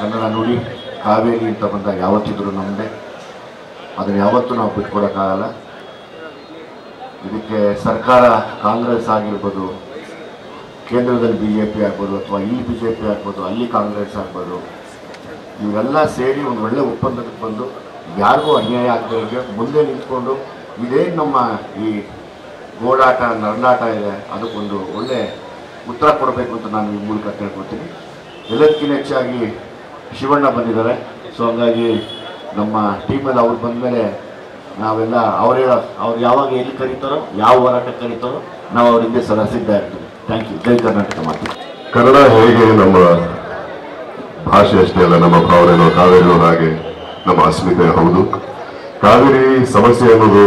ಕನ್ನಡ ನುಡಿ ಕಾವೇರಿ ಅಂತ ಬಂದಾಗ ಯಾವತ್ತಿದ್ರು ನಮ್ಮದೇ ಅದನ್ನು ಯಾವತ್ತೂ ನಾವು ಬಿಟ್ಕೊಡೋಕ್ಕಾಗಲ್ಲ. ಇದಕ್ಕೆ ಸರ್ಕಾರ ಕಾಂಗ್ರೆಸ್ ಆಗಿರ್ಬೋದು, ಕೇಂದ್ರದಲ್ಲಿ ಬಿ ಜೆ ಪಿ ಆಗ್ಬೋದು, ಅಥವಾ ಇಲ್ಲಿ ಬಿ ಜೆ ಪಿ ಆಗ್ಬೋದು, ಅಲ್ಲಿ ಕಾಂಗ್ರೆಸ್ ಆಗ್ಬೋದು, ಇವೆಲ್ಲ ಸೇರಿ ಒಂದು ಒಳ್ಳೆ ಒಪ್ಪಂದಕ್ಕೆ ಬಂದು ಯಾರಿಗೂ ಅನ್ಯಾಯ ಆಗದಂಗೆ ಮುಂದೆ ನಿಂತ್ಕೊಂಡು ಇದೇ ನಮ್ಮ ಈ ಓಡಾಟ ನರಳಾಟ ಇದೆ. ಅದಕ್ಕೊಂದು ಒಳ್ಳೆ ಉತ್ತರ ಕೊಡಬೇಕು ಅಂತ ನಾನು ಈ ಮೂಲಕ ಕೇಳ್ಕೊತೀನಿ ಎಲ್ಲದಕ್ಕಿಂತ ಹೆಚ್ಚಾಗಿ ಶಿವಣ್ಣ ಬಂದಿದ್ದಾರೆ. ಸೊ ಹಂಗಾಗಿ ನಮ್ಮ ಟೀಮಲ್ಲಿ ಅವ್ರು ಬಂದಮೇಲೆ ನಾವೆಲ್ಲ ಅವರೇ ಅವ್ರು ಯಾವಾಗ ಎಲ್ಲಿ ಕರೀತಾರೋ, ಯಾವ ಹೋರಾಟಕ್ಕೆ ಕರೀತಾರೋ, ನಾವು ಅವ್ರ ಹಿಂದೆ ಸದಾ ಸಿದ್ಧ ಇರ್ತೀವಿ. ಥ್ಯಾಂಕ್ ಯು ಜೈ ಕರ್ನಾಟಕ ಮಾತು. ಕನ್ನಡ ಹೇಗೆ ನಮ್ಮ ಭಾಷೆ ಅಷ್ಟೇ ಅಲ್ಲ, ನಮ್ಮ ಭಾವನೆಗಳು ಕಾವೇರಿಗಳು ಹಾಗೆ, ನಮ್ಮ ಅಸ್ಮಿತೆ ಹೌದು. ಕಾವೇರಿ ಸಮಸ್ಯೆ ಅನ್ನೋದು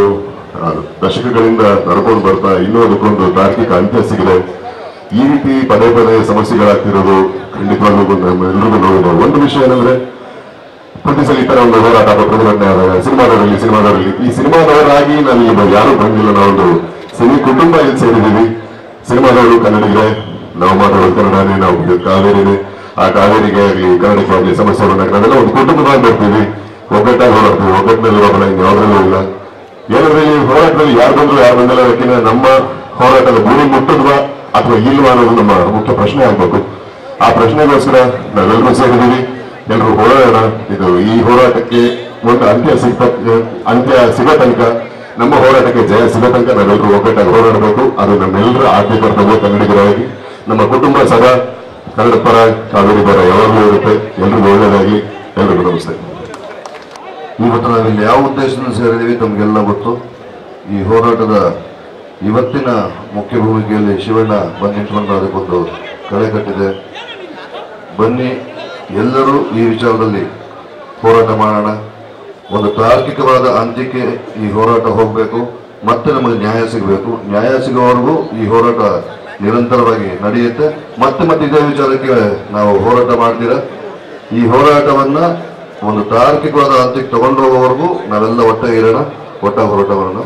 ದಶಕಗಳಿಂದ ನಡ್ಕೊಂಡು ಬರ್ತಾ ಇನ್ನೂ ಅದಕ್ಕೊಂದು ತಾರ್ಕಿಕ ಅಂತ್ಯ ಸಿಗಿದೆ ಈ ರೀತಿ ಪದೇ ಪದೇ ಸಮಸ್ಯೆಗಳಾಗ್ತಿರೋದು ಖಂಡಿತವಾಗ್ಲೂ ನಮ್ಮೆಲ್ಲರಿಗೂ ನೋವು ಒಂದು ವಿಷಯ ಏನಂದ್ರೆ, ಪ್ರತಿ ಸಲ ಈ ತರ ಒಂದು ಹೋರಾಟ ಪ್ರತಿಭಟನೆ ಸಿನಿಮಾದವರಲ್ಲಿ ಸಿನಿಮಾದವರಲ್ಲಿ, ಈ ಸಿನಿಮಾದವರಾಗಿ ಇಲ್ಲಿ ಯಾರು ಬಂದಿಲ್ಲ. ನಾವೊಂದು ಸಿನಿ ಕುಟುಂಬ ಇಲ್ಲಿ ಸೇರಿದ್ದೀವಿ. ಸಿನಿಮಾದವರು ಕನ್ನಡಿಗರೇ, ನಾವು ಮಾತಾಡೋದು ಕನ್ನಡನೇ, ನಾವು ಕಾವೇರಿನೇ. ಆ ಕಾವೇರಿಗೆ ಆಗಲಿ ಕನ್ನಡಕ್ಕೆ ಆಗಲಿ ಸಮಸ್ಯೆಗಳನ್ನ ನಾವೆಲ್ಲ ಒಂದು ಕುಟುಂಬವಾಗಿ ಬರ್ತೀವಿ. ಒಗ್ಗಟ್ಟಾಗಿ ಹೋರಾಡ್ತೀವಿ. ಒಗ್ಗಟ್ಟಿನಲ್ಲಿ ಹೋರಾಟ ಯಾವುದ್ರಲ್ಲೂ ಇಲ್ಲ. ಏನಂದ್ರೆ ಈ ಹೋರಾಟದಲ್ಲಿ ಯಾರು ಬಂದ್ರು, ಯಾರು ಬಂದಿಲ್ಲ ಯಾಕೆಂದ್ರೆ ನಮ್ಮ ಹೋರಾಟದ ಗುರಿ ಮುಟ್ಟದ್ವಾ ಅಥವಾ ಇಲ್ವಾ ಅನ್ನೋದು ನಮ್ಮ ಮುಖ್ಯ ಪ್ರಶ್ನೆ ಆಗ್ಬೇಕು. ಆ ಪ್ರಶ್ನೆಗೋಸ್ಕರ ನಾವೆಲ್ಲರೂ ಸೇರಿದ್ದೀವಿ. ಎಲ್ಲರೂ ಹೋರಾಡೋಣ. ಇದು ಈ ಹೋರಾಟಕ್ಕೆ ಒಂದು ಅಂತ್ಯ ಸಿಗ್ತ ಅಂತ್ಯ ಸಿಗೋ ತನಕ, ನಮ್ಮ ಹೋರಾಟಕ್ಕೆ ಜಯ ಸಿಗೋ ತನಕ ನಾವೆಲ್ಲರೂ ಒಗ್ಗಟ್ಟಾಗಿ ಹೋರಾಡಬೇಕು. ಅದು ನಮ್ಮೆಲ್ಲರ ಆದ್ಯ ಕರ್ತವ್ಯ ಕನ್ನಡಿಗರಾಗಿ ನಮ್ಮ ಕುಟುಂಬ ಸದಾ ಕನ್ನಡ ಪರ ಕಾವೇರಿ ಪರ ಯಾವಾಗಲೂ ಇರುತ್ತೆ. ಎಲ್ರಿಗೂ ಒಳ್ಳೆಯದಾಗಿ ಎಲ್ರಿಗೂ ನಮಸ್ತೆ. ಇವತ್ತು ನಾವಿಲ್ಲಿ ಯಾವ ಉದ್ದೇಶದಿಂದ ಸೇರಿದ್ದೀವಿ ತಮಗೆಲ್ಲ ಗೊತ್ತು. ಈ ಹೋರಾಟದ ಇವತ್ತಿನ ಮುಖ್ಯ ಭೂಮಿಕೆಯಲ್ಲಿ ಶಿವಣ್ಣ ಬಂದು ಅದಕ್ಕೊಂದು ಕಳೆ ಕಟ್ಟಿದೆ. ಬನ್ನಿ, ಎಲ್ಲರೂ ಈ ವಿಚಾರದಲ್ಲಿ ಹೋರಾಟ ಮಾಡೋಣ. ಒಂದು ತಾರ್ಕಿಕವಾದ ಅಂತ್ಯಕ್ಕೆ ಈ ಹೋರಾಟ ಹೋಗಬೇಕು, ಮತ್ತೆ ನಮಗೆ ನ್ಯಾಯ ಸಿಗಬೇಕು. ನ್ಯಾಯ ಸಿಗೋವರೆಗೂ ಈ ಹೋರಾಟ ನಿರಂತರವಾಗಿ ನಡೆಯುತ್ತೆ. ಮತ್ತೆ ಮತ್ತೆ ಇದೇ ವಿಚಾರಕ್ಕೆ ನಾವು ಹೋರಾಟ ಮಾಡ್ತೀರಾ? ಈ ಹೋರಾಟವನ್ನ ಒಂದು ತಾರ್ಕಿಕವಾದ ಅಂತ್ಯಕ್ಕೆ ತಗೊಂಡು ಹೋಗೋವರೆಗೂ ನಾವೆಲ್ಲ ಒಟ್ಟಾಗಿ ಇರೋಣ, ಒಟ್ಟ ಹೋರಾಟವನ್ನ.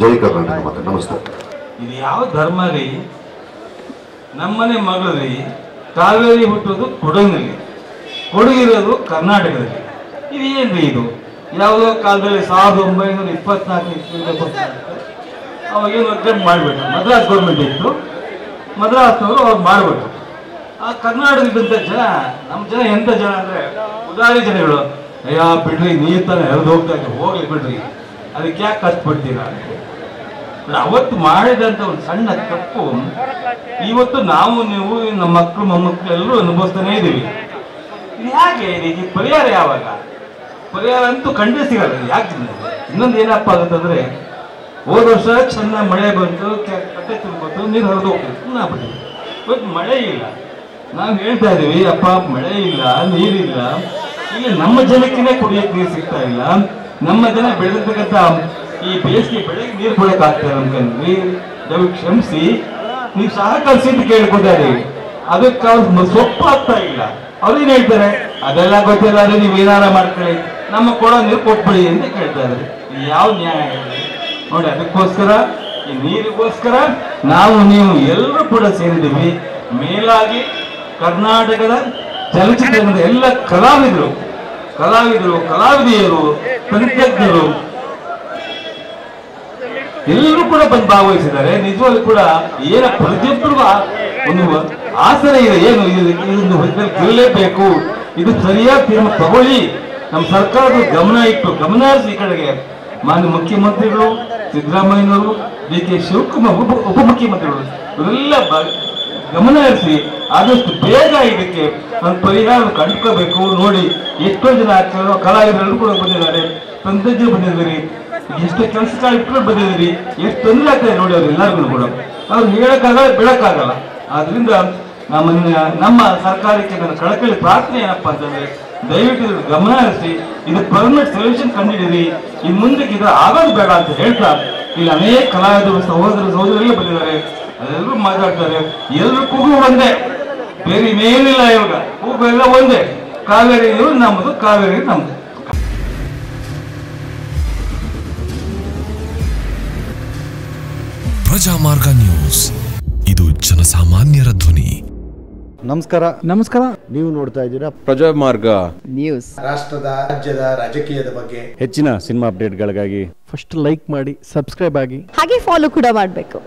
ಜೈ ಕರ್ನಾಟಕ ಮತ್ತೆ ನಮಸ್ತೆ. ಇದು ಯಾವ ಧರ್ಮ ರೀ? ನಮ್ಮನೆ ಮಗಳು ರೀ. ಕಾವೇರಿ ಹುಟ್ಟೋದು ಕೊಡಗಿನಲ್ಲಿ. ಕೊಡಗಿರೋದು ಕರ್ನಾಟಕದಲ್ಲಿ. ಇದು ಏನ್ರಿ ಇದು? ಯಾವುದೋ ಕಾಲದಲ್ಲಿ ಸಾವಿರದ ಒಂಬೈನೂರ ಇಪ್ಪತ್ನಾಲ್ಕು ಅವಾಗೇನು ಅಗ್ರೆಂಟ್ ಮಾಡಬೇಕು ಮದ್ರಾಸ್ ಗೌರ್ಮೆಂಟ್ ಇತ್ತು. ಮದ್ರಾಸ್ನವರು ಅವ್ರು ಮಾಡಬೇಕು ಆ ಕರ್ನಾಟಕದಂತ ಜನ, ನಮ್ಮ ಜನ ಎಂಥ ಜನ ಅಂದರೆ ಉದಾಹರಣೆ ಜನಗಳು ಅಯ್ಯ, ಬಿಡ್ರಿ, ನೀರು ತಾನೇ ಹರಿದು ಹೋಗ್ತಾ ಇದ್ದೆ ಹೋಗ್ಲಿ ಬಿಡ್ರಿ. ಅದಕ್ಕೆ ಯಾಕೆ ಕಷ್ಟಪಡ್ತೀರಾ ಅಂದ್ರೆ ಅವತ್ತು ಮಾಡಿದಂತ ಒಂದು ಸಣ್ಣ ತಪ್ಪು ಇವತ್ತು ನಾವು, ನೀವು, ನಮ್ಮ ಮಕ್ಕಳು, ಮೊಮ್ಮಕ್ಕಳು ಎಲ್ಲರೂ ಅನುಭವಿಸ್ತಾನೆ ಇದ್ದೀವಿ ಇದು ಯಾಕೆ ಇದಕ್ಕೆ ಪರಿಹಾರ ಯಾವಾಗ? ಪರಿಹಾರ ಅಂತೂ ಖಂಡಿತ ಸಿಗಲ್ಲ ಯಾಕೆ ಇನ್ನೊಂದು ಏನಪ್ಪ ಆಗುತ್ತಂದ್ರೆ, ಹೋದ ವರ್ಷ ಚೆನ್ನ ಮಳೆ ಬಂತು ಕಟ್ಟೆ ತುಂಬಿತ್ತು ನೀರು ಹರಿದು ಹೋಗ್ತಿತ್ತು ನಾ ಆಗ್ಬಿಟ್ಟಿದೆ ಇವತ್ತು ಮಳೆ ಇಲ್ಲ. ನಾವು ಹೇಳ್ತಾ ಇದೀವಿ, ಅಪ್ಪ, ಮಳೆ ಇಲ್ಲ, ನೀರಿಲ್ಲ. ಇಲ್ಲಿ ನಮ್ಮ ಜನಕ್ಕಿನೇ ಕುಡಿಯಕ್ಕೆ ನೀರು ಸಿಗ್ತಾ ಇಲ್ಲ. ನಮ್ಮ ಜನ ಬೆಳೆದಿರ್ತಕ್ಕಂಥ ಈ ಬೇಸಿಗೆ ಬೆಳೆಗೆ ನೀರು ಆಗ್ತಾ ಇಲ್ಲ ಅನ್ಕೊಂಡ್ವಿ ದಯವಿಟ್ಟು ಕ್ಷಮಿಸಿ. ನೀವು ಸಹಕರಿಸಿ ಅಂತ ಕೇಳ್ಕೊತಾ ಇದೀವಿ ಅದಕ್ಕೆ ಅವ್ರು ಸೊಪ್ಪು ಆಗ್ತಾ ಇಲ್ಲ. ಅವ್ರು ಏನ್ ಹೇಳ್ತಾರೆ? ಅದೆಲ್ಲ ಗೊತ್ತಿಲ್ಲ ಅಂದ್ರೆ ನೀವು ಏನಾರ ಮಾಡ್ಕೊಳ್ಳಿ. ನಮ್ಮ ಕೊಡೋ ನೀರು ಕೊಟ್ಬಿಡಿ ಅಂತ ಕೇಳ್ತಾ ಇದ್ದಾರೆ. ಯಾವ ನ್ಯಾಯ? ನೋಡಿ, ಅದಕ್ಕೋಸ್ಕರ ಈ ನೀರಿಗೋಸ್ಕರ ನಾವು, ನೀವು ಎಲ್ಲರೂ ಕೂಡ ಸೇರಿದ್ದೀವಿ. ಮೇಲಾಗಿ ಕರ್ನಾಟಕದ ಚಲನಚಿತ್ರ ಎಲ್ಲ ಕಲಾವಿದರು ಕಲಾವಿದರು, ಕಲಾವಿದೆಯರು, ತಂತ್ರಜ್ಞರು ಎಲ್ಲರೂ ಕೂಡ ಬಂದು ಭಾಗವಹಿಸಿದ್ದಾರೆ. ನಿಜವಾಗ್ಲೂ ಕೂಡ ಏನ ಪ್ರತಿಯೊಬ್ಬರಿಗೂ ಒಂದು ಆಸರೆ ಇದೆ. ಏನು? ಇದನ್ನು ಗೆಲ್ಲಲೇಬೇಕು ಇದು ಸರಿಯಾದ ತೀರ್ಮಾನ ತಗೊಳ್ಳಿ. ನಮ್ಮ ಸರ್ಕಾರದ ಗಮನ ಇಟ್ಟು ಗಮನ ಈ ಕಡೆಗೆ ಮಾನ್ಯ ಮುಖ್ಯಮಂತ್ರಿಗಳು, ಸಿದ್ದರಾಮಯ್ಯನವರು ಡಿ ಕೆ ಶಿವಕುಮಾರ್, ಉಪ ಉಪಮುಖ್ಯಮಂತ್ರಿಗಳು ಇವರೆಲ್ಲ ಗಮನ ಹರಿಸಿ ಆದಷ್ಟು ಬೇಗ ಇದಕ್ಕೆ ಒಂದು ಪರಿಹಾರ ಕಂಡುಕೋಬೇಕು ನೋಡಿ, ಎಷ್ಟೋ ಜನ ಕೆಲವು ಕಲಾವಿದರೆಲ್ಲರೂ ಕೂಡ ಬಂದಿದ್ದಾರೆ. ತಂತ್ರಜ್ಞರು ಬಂದಿದ್ದೀರಿ. ಎಷ್ಟು ಕೆಲಸ ಇಟ್ಕೊಂಡು ಬಂದಿದ್ದೀರಿ? ಎಷ್ಟು ತೊಂದರೆ ಆಗ್ತದೆ ನೋಡಿ ಅವ್ರು ಎಲ್ಲರಿಗೂ ಕೂಡ. ಅವ್ರು ಹೇಳಕ್ಕಾಗಲ್ಲ, ಬಿಡಕ್ಕಾಗಲ್ಲ. ಆದ್ರಿಂದ ನಮ್ಮ ನಮ್ಮ ಸರ್ಕಾರಕ್ಕೆ ನನ್ನ ಕಳಕಳಿ ಪ್ರಾರ್ಥನೆ ಏನಪ್ಪಾ ಅಂತಂದ್ರೆ, ದಯವಿಟ್ಟು ಇದ್ರ ಗಮನ ಹರಿಸಿ, ಇದು ಪರ್ಮನೆಂಟ್ ಸೊಲ್ಯೂಷನ್ ಕಂಡಿಡೀರಿ ಇನ್ ಮುಂದಕ್ಕೆ ಇದು ಆಗೋದು ಬೇಡ ಅಂತ ಹೇಳ್ತಾ, ಇಲ್ಲಿ ಅನೇಕ ಕಲಾವಿದರು ಸಹೋದರ ಸಹೋದರಿಗಳು ಬಂದಿದ್ದಾರೆ. ಅದೆಲ್ಲರೂ ಮಾತಾಡ್ತಾರೆ. ಎಲ್ಲರೂ ಕೂಗು ಒಂದೇ. ಬೇರೆ ಇನ್ನೇನಿಲ್ಲ ಇವಾಗ. ಕೂಗು ಎಲ್ಲ ಒಂದೇ. ಕಾವೇರಿ ನಮ್ಮದು ಕಾವೇರಿ ನಮ್ಮದು. ಪ್ರಜಾಮಾರ್ಗ ನ್ಯೂಸ್. ಇದು ಜನಸಾಮಾನ್ಯರ ಧ್ವನಿ. ನಮಸ್ಕಾರ. ನಮಸ್ಕಾರ. ನೀವು ನೋಡ್ತಾ ಇದ್ದೀರಾ ಪ್ರಜಾಮಾರ್ಗ ನ್ಯೂಸ್. ರಾಷ್ಟ್ರದ ರಾಜ್ಯದ ರಾಜಕೀಯದ ಬಗ್ಗೆ. ಹೆಚ್ಚಿನ ಸಿನಿಮಾ ಅಪ್ಡೇಟ್ಗಳಿಗಾಗಿ ಫಸ್ಟ್ ಲೈಕ್ ಮಾಡಿ ಸಬ್ಸ್ಕ್ರೈಬ್ ಆಗಿ. ಹಾಗೆ ಫಾಲೋ ಕೂಡ ಮಾಡಬೇಕು.